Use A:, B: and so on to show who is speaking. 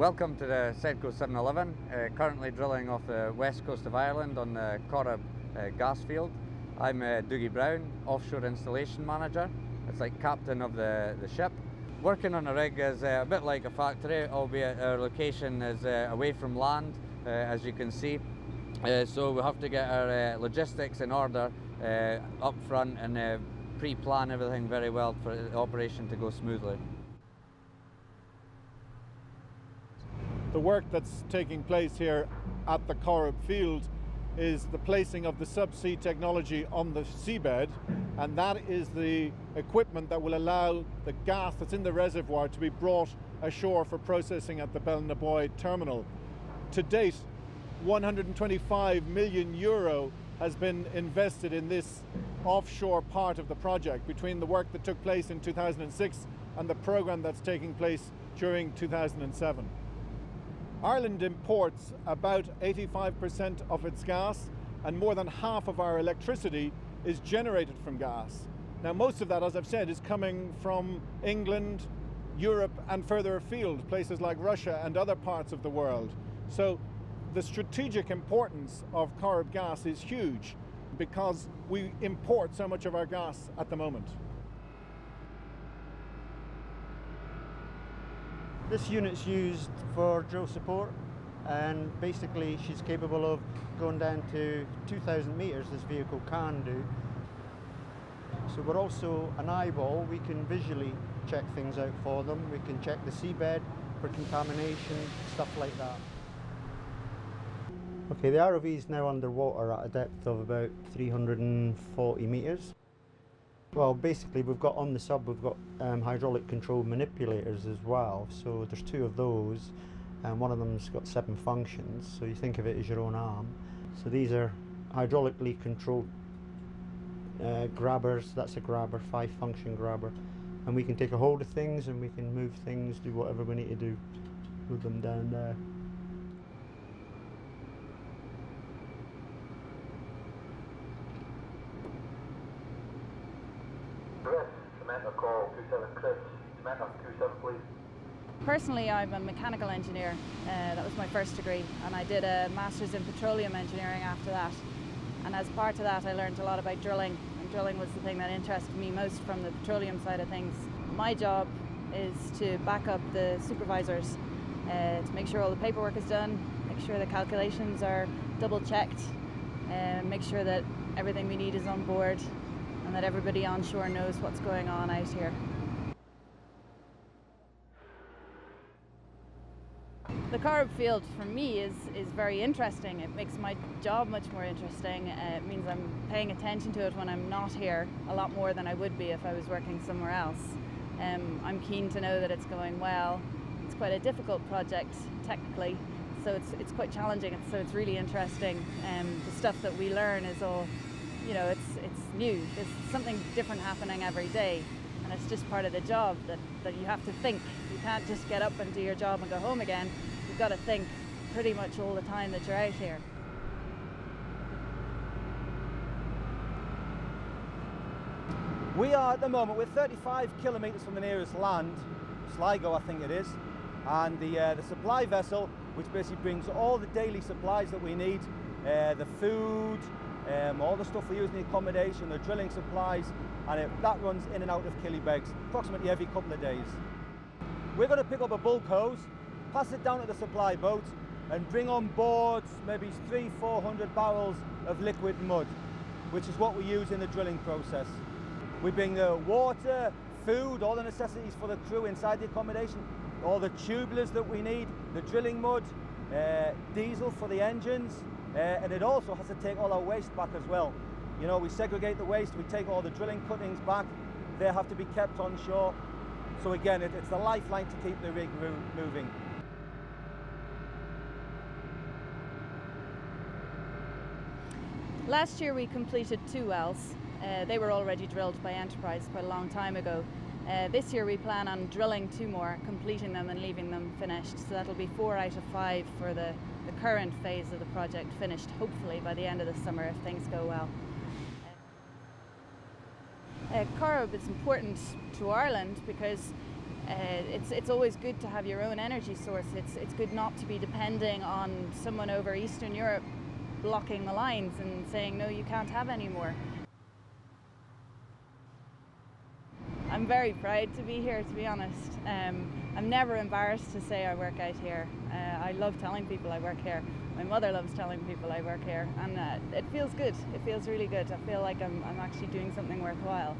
A: Welcome to the Sedco 711, uh, currently drilling off the west coast of Ireland on the Corrib uh, gas field. I'm uh, Doogie Brown, offshore installation manager. It's like captain of the, the ship. Working on a rig is uh, a bit like a factory, albeit our location is uh, away from land, uh, as you can see. So we have to get our logistics in order up front and pre-plan everything very well for the operation to go smoothly.
B: The work that's taking place here at the Corrib field is the placing of the subsea technology on the seabed, and that is the equipment that will allow the gas that's in the reservoir to be brought ashore for processing at the Bellanaboy terminal. To date, 125 million euro has been invested in this offshore part of the project between the work that took place in 2006 and the program that's taking place during 2007. Ireland imports about 85% of its gas, and more than half of our electricity is generated from gas. Now, most of that, as I've said, is coming from England, Europe, and further afield, places like Russia and other parts of the world. So, the strategic importance of Corrib gas is huge because we import so much of our gas at the moment.
C: This unit's used for drill support and basically she's capable of going down to 2,000 metres, this vehicle can do. So we're also an eyeball, we can visually check things out for them. We can check the seabed for contamination, stuff like that. Okay, the ROV is now underwater at a depth of about 340 metres. Well, basically, we've got on the sub, we've got um, hydraulic control manipulators as well. So there's two of those, and one of them's got seven functions. So you think of it as your own arm. So these are hydraulically controlled uh, grabbers. That's a grabber, five function grabber, and we can take a hold of things and we can move things, do whatever we need to do with them down there.
D: Chris. Samantha 27 please.
E: Personally, I'm a mechanical engineer. Uh, that was my first degree, and I did a master's in petroleum engineering after that. And as part of that, I learned a lot about drilling, and drilling was the thing that interested me most from the petroleum side of things. My job is to back up the supervisors, uh, to make sure all the paperwork is done, make sure the calculations are double checked, uh, make sure that everything we need is on board, and that everybody on shore knows what's going on out here. The Corrib field for me is, is very interesting. It makes my job much more interesting. Uh, it means I'm paying attention to it when I'm not here a lot more than I would be if I was working somewhere else. Um, I'm keen to know that it's going well. It's quite a difficult project technically, so it's, it's quite challenging. So it's really interesting. Um, the stuff that we learn is all, you know, it's, it's new. There's something different happening every day and it's just part of the job that, that you have to think. You can't just get up and do your job and go home again. Got to think pretty much all the time that you're out here.
F: We are at the moment, we're 35 kilometres from the nearest land, Sligo I think it is, and the, uh, the supply vessel, which basically brings all the daily supplies that we need, uh, the food, um, all the stuff we use in the accommodation, the drilling supplies, and it, that runs in and out of Killybegs approximately every couple of days. We're going to pick up a bulk hose, pass it down to the supply boat, and bring on board maybe three, 400 barrels of liquid mud, which is what we use in the drilling process. We bring the water, food, all the necessities for the crew inside the accommodation, all the tubulars that we need, the drilling mud, uh, diesel for the engines, uh, and it also has to take all our waste back as well. You know, we segregate the waste, we take all the drilling cuttings back, they have to be kept on shore. So again, it, it's the lifeline to keep the rig moving.
E: Last year we completed two wells. Uh, they were already drilled by Enterprise quite a long time ago. Uh, this year we plan on drilling two more, completing them and leaving them finished. So that'll be four out of five for the, the current phase of the project finished, hopefully by the end of the summer if things go well. Uh, Corrib is important to Ireland because uh, it's, it's always good to have your own energy source. It's, it's good not to be depending on someone over Eastern Europe blocking the lines and saying, no, you can't have any more. I'm very proud to be here, to be honest. Um, I'm never embarrassed to say I work out here. Uh, I love telling people I work here. My mother loves telling people I work here, and uh, it feels good. It feels really good. I feel like I'm, I'm actually doing something worthwhile.